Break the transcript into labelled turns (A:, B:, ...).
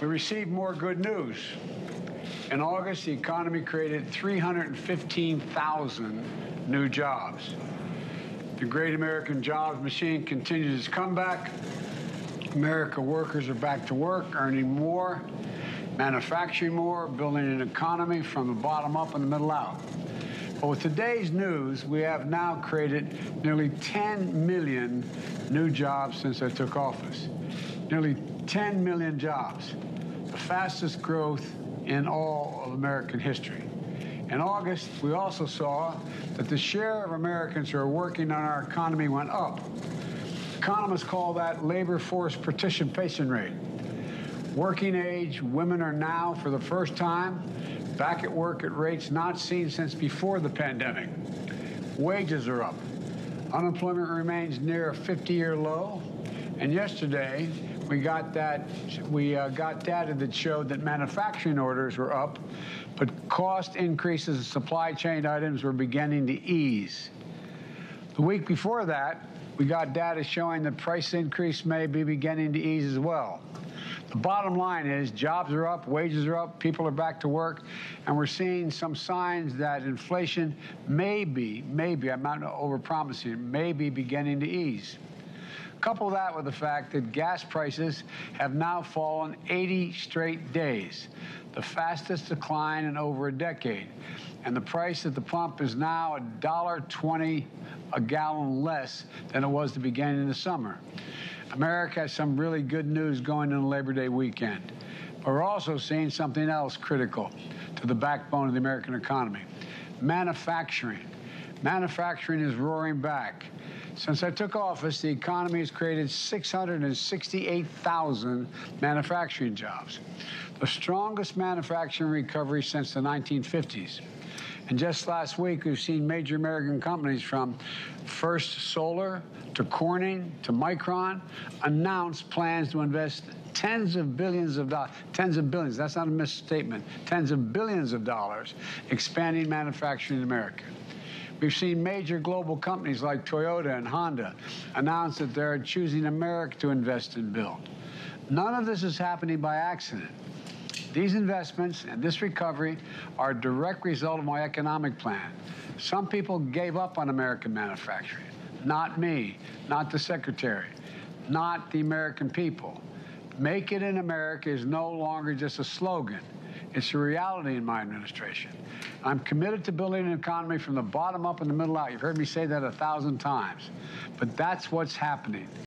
A: We received more good news. In August, the economy created 315,000 new jobs. The great American jobs machine continues its comeback. America workers are back to work, earning more, manufacturing more, building an economy from the bottom up and the middle out. But with today's news, we have now created nearly 10 million new jobs since I took office. Nearly 10 million jobs, the fastest growth in all of American history. In August, we also saw that the share of Americans who are working on our economy went up. Economists call that labor force participation rate. Working age women are now, for the first time, back at work at rates not seen since before the pandemic. Wages are up. Unemployment remains near a 50-year low. And yesterday, we got that we uh, got data that showed that manufacturing orders were up, but cost increases in supply chain items were beginning to ease. The week before that, we got data showing that price increase may be beginning to ease as well. The bottom line is jobs are up, wages are up, people are back to work, and we're seeing some signs that inflation may be, maybe, I'm not overpromising, may be beginning to ease. Couple that with the fact that gas prices have now fallen 80 straight days, the fastest decline in over a decade. And the price at the pump is now $1.20 a gallon less than it was the beginning of the summer. America has some really good news going into Labor Day weekend. But we're also seeing something else critical to the backbone of the American economy manufacturing. Manufacturing is roaring back. Since I took office, the economy has created 668,000 manufacturing jobs, the strongest manufacturing recovery since the 1950s. And just last week, we've seen major American companies from First Solar to Corning to Micron announce plans to invest tens of billions of dollars, tens of billions, that's not a misstatement, tens of billions of dollars expanding manufacturing in America. We've seen major global companies like Toyota and Honda announce that they're choosing America to invest and build. None of this is happening by accident. These investments and this recovery are a direct result of my economic plan. Some people gave up on American manufacturing. Not me, not the secretary, not the American people. Make it in America is no longer just a slogan. It's a reality in my administration. I'm committed to building an economy from the bottom up and the middle out. You've heard me say that a thousand times. But that's what's happening.